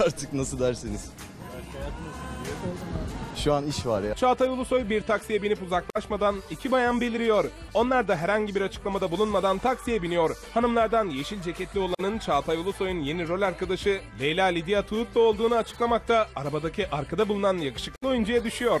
Artık nasıl derseniz. Şu an iş var ya. Çağatay Ulusoy bir taksiye binip uzaklaşmadan iki bayan beliriyor. Onlar da herhangi bir açıklamada bulunmadan taksiye biniyor. Hanımlardan yeşil ceketli olanın Çağatay Ulusoy'un yeni rol arkadaşı Leyla Lidya Tuğutlu olduğunu açıklamakta arabadaki arkada bulunan yakışıklı oyuncuya düşüyor.